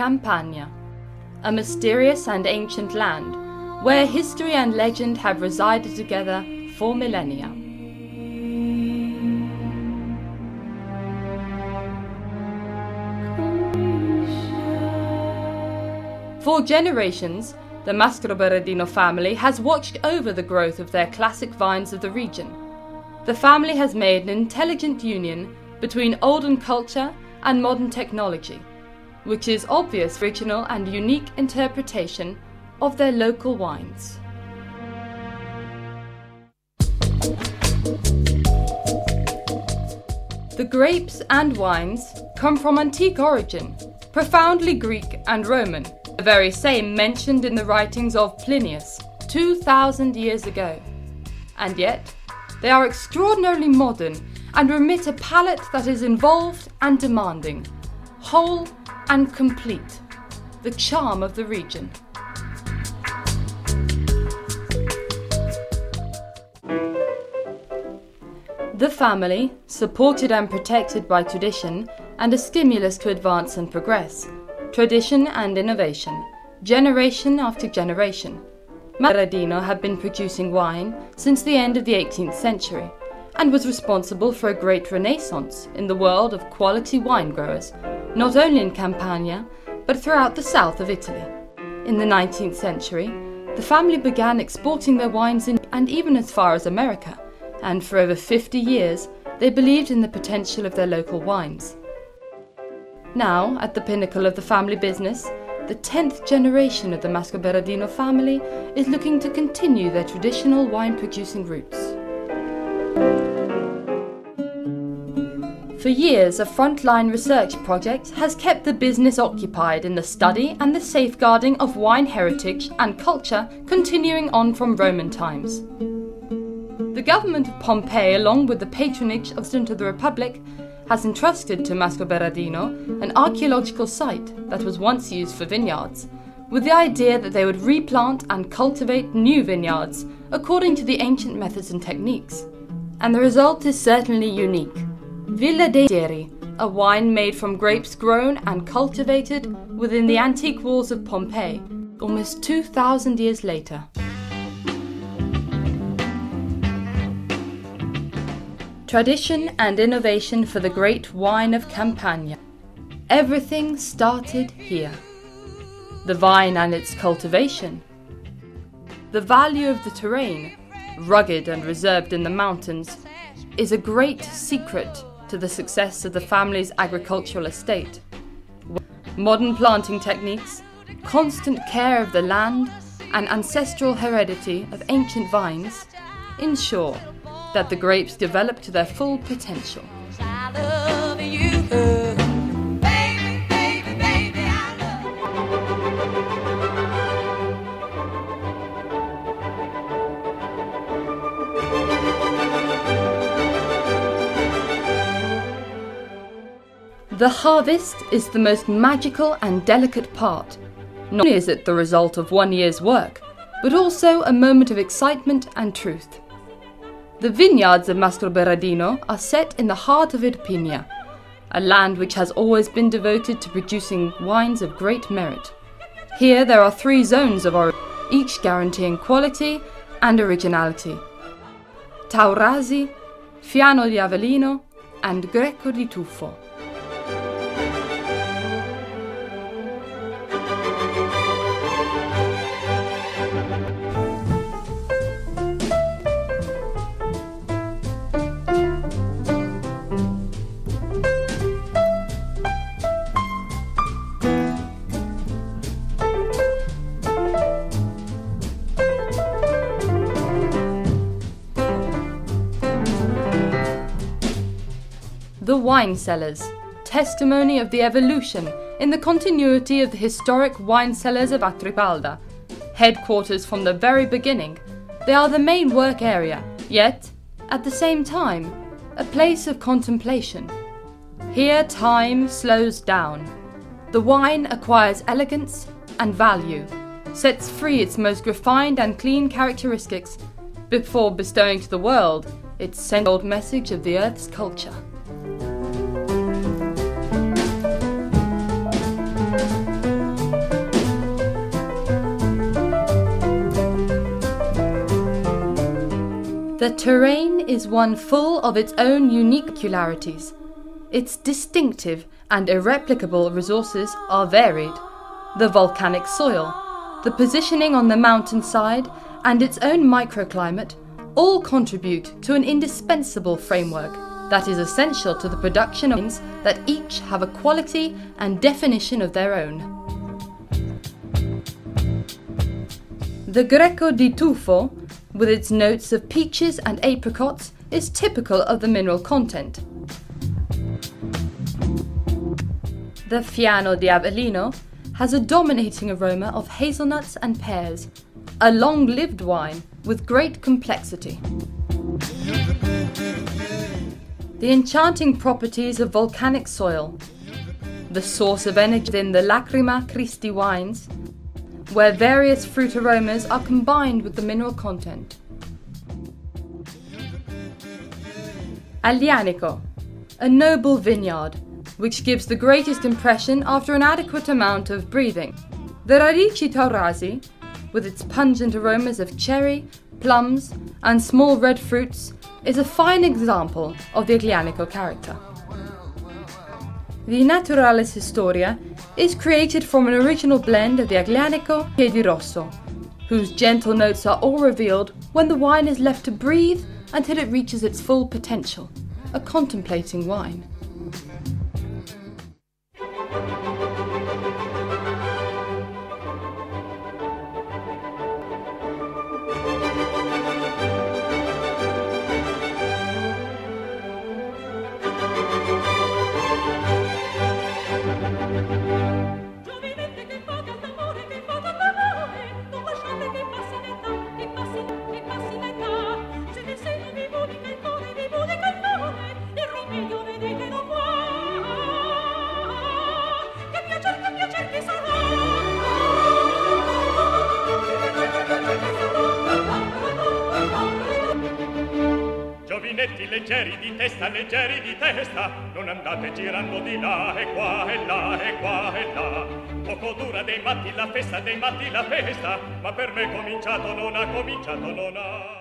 Campania, a mysterious and ancient land where history and legend have resided together for millennia. For generations, the Mastroberardino family has watched over the growth of their classic vines of the region. The family has made an intelligent union between olden culture and modern technology which is obvious original and unique interpretation of their local wines. The grapes and wines come from antique origin, profoundly Greek and Roman, the very same mentioned in the writings of Plinius 2,000 years ago. And yet, they are extraordinarily modern and remit a palate that is involved and demanding, whole and complete, the charm of the region. The family, supported and protected by tradition and a stimulus to advance and progress, tradition and innovation, generation after generation. Mastroberardino had been producing wine since the end of the 18th century and was responsible for a great renaissance in the world of quality wine growers not only in Campania, but throughout the south of Italy. In the 19th century, the family began exporting their wines in and even as far as America, and for over 50 years they believed in the potential of their local wines. Now, at the pinnacle of the family business, the 10th generation of the Mastroberardino family is looking to continue their traditional wine producing roots. For years, a frontline research project has kept the business occupied in the study and the safeguarding of wine heritage and culture continuing on from Roman times. The government of Pompeii, along with the patronage of of the Republic, has entrusted to Mastroberardino an archaeological site that was once used for vineyards, with the idea that they would replant and cultivate new vineyards according to the ancient methods and techniques. And the result is certainly unique. Villa dei Misteri, a wine made from grapes grown and cultivated within the antique walls of Pompeii, almost 2,000 years later. Tradition and innovation for the great wine of Campania. Everything started here. The vine and its cultivation. The value of the terrain, rugged and reserved in the mountains, is a great secret to the success of the family's agricultural estate. Modern planting techniques, constant care of the land, and ancestral heredity of ancient vines ensure that the grapes develop to their full potential. The harvest is the most magical and delicate part. Not only is it the result of one year's work, but also a moment of excitement and truth. The vineyards of Mastroberardino are set in the heart of Irpinia, a land which has always been devoted to producing wines of great merit. Here there are three zones of origin, each guaranteeing quality and originality. Taurasi, Fiano di Avellino, and Greco di Tufo. The Wine Cellars Testimony of the Evolution in the continuity of the historic wine cellars of Atripalda. Headquarters from the very beginning, they are the main work area, yet, at the same time, a place of contemplation. Here time slows down. The wine acquires elegance and value, sets free its most refined and clean characteristics before bestowing to the world its central message of the Earth's culture. The terrain is one full of its own unique peculiarities. Its distinctive and irreplicable resources are varied. The volcanic soil, the positioning on the mountainside, and its own microclimate all contribute to an indispensable framework that is essential to the production of wines that each have a quality and definition of their own. The Greco di Tufo, with its notes of peaches and apricots, is typical of the mineral content. The Fiano di Avellino has a dominating aroma of hazelnuts and pears, a long lived wine with great complexity. The enchanting properties of volcanic soil, the source of energy in the Lacrima Christi wines, where various fruit aromas are combined with the mineral content. Aglianico, a noble vineyard which gives the greatest impression after an adequate amount of breathing. The Radici Taurasi, with its pungent aromas of cherry, plums, and small red fruits, is a fine example of the Aglianico character. The Naturalis Historia is created from an original blend of the Aglianico and di Rosso, whose gentle notes are all revealed when the wine is left to breathe until it reaches its full potential, a contemplating wine. Leggeri di testa, leggeri di testa, non andate girando di là e qua e là e qua e là. Poco dura dei matti la festa, dei matti la festa, ma per me cominciato non ha cominciato non ha.